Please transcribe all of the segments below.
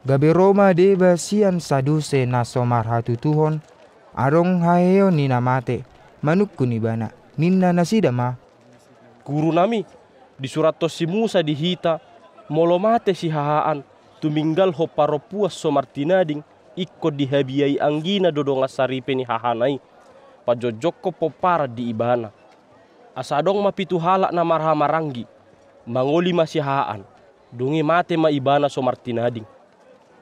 Gabe Roma deba sian saduse na somar hatu tuhon. Arong haeo ni namate. Manukku ni bana. Nasida ma. Guru nami, di surat to si Musa dihita, molo mate si hahaan, tuminggal ho paropuas somartinading, ikko dihabiai anggina dodonga saripe ni hahanai, pajojokko popara di ibana. Asadong mapitu halak na marha maranggi, mangoli masihaan, dungi mate ma ibana somartinading.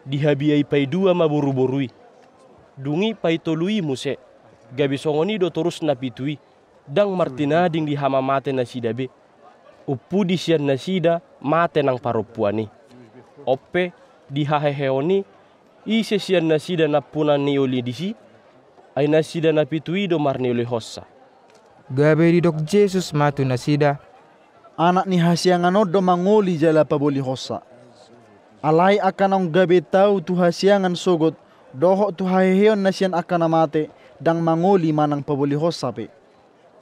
Dihabiai pai dua maburu-borui. Dungi pai tolui muse, gabi songoni do terus napitui, dang martinading di hama mate na sidabe. Upudi sian na sida mate nang paropuani. Oppe di haheheoni ise sian na sida na puna ni oli disi ay sida na pitui do marni oli hossa. Gabe di dok Jesus matu nasida. Anak ni hasiangan do mangoli jala paboli hossa. Alai akan ang gabe tau tu hasiangan sogot doho tu haheheon na siyan akan mate dang mangoli manang paboli hossa pe.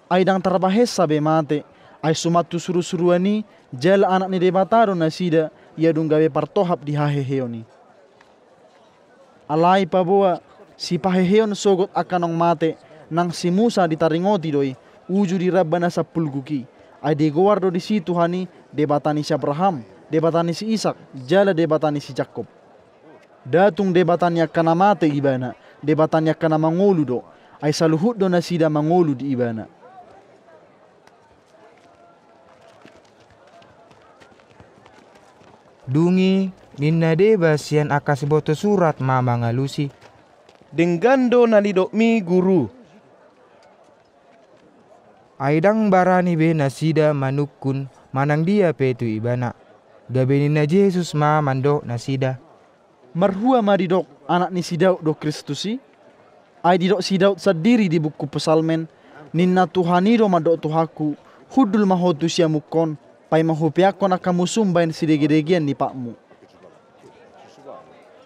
Ay dang tarbahesa be mate ay sumatu suru-suruani jala anak ni debataro na sida ia dung gawe partohap di haheheoni. Alai paboa si paheheon sogot akan ang mate nang si Musa ditaringoti doi uju di rabbana sa pulguki. Ay di guardo di situ hani debatani si Abraham, debatani si Ishak, jala debatani si Jacob. Datung debatani akan mate ibana, debatani akan mangolu do, ay saluhut do na sida mangolu di ibana. Dungi ninna deba sian akas boto surat ma mangalusi. Denggando nalido mi guru. Aidang barani be nasida manukun manang dia petu ibana. Gabe ninna Jesus ma mando nasida. Marhua mari dok anak ni si Daud do Kristusi. Ay di dok si Daud sendiri di buku pesalmen. Ninna Tuhani do madok tuhaku. Hudul mahotu siya mukon. Pai mahupiakon akan musumbain si dege-degian ni pakmu.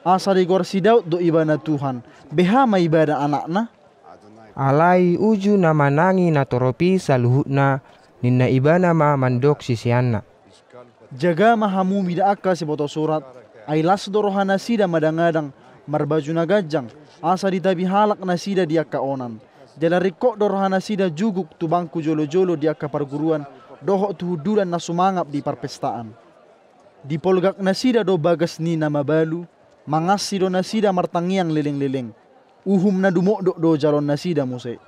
Asa di gor si Daud do ibana Tuhan. Behama ibadah anakna. Alai uju na manangi na toropi saluhutna ninna ibana ma mandok sisianna. Jaga mahamu mida akka si boto surat. Ay las dorohana sida madangadang marbaju na gajang. Asa ditabi halak na sida di akka onan. Jala rikok dorohana sida juguk tu bangku jolo-jolo di akka perguruan. Doho tu hudulan na sumangap di parpestaan. Di polgak na sida do bagas ni na mabalu. Mangas si do na sida martangiang liling-liling. Uhum na dumok do do jalon na sida muse.